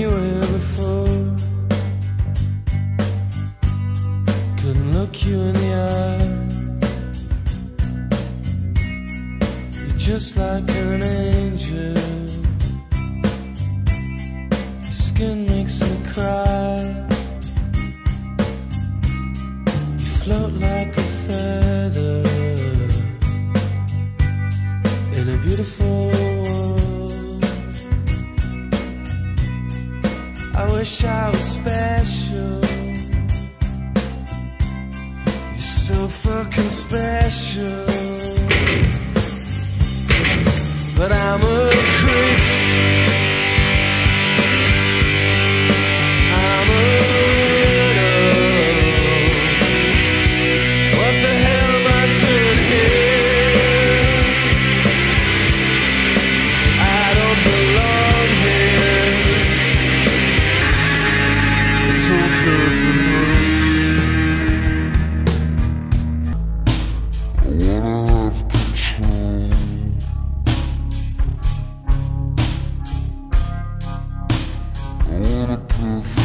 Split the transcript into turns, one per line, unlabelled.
anywhere before. Couldn't look you in the eye. You're just like an angel. Your skin makes me cry. You float like a feather in a beautiful. I wish I was special. You're so fucking special. Mm-hmm.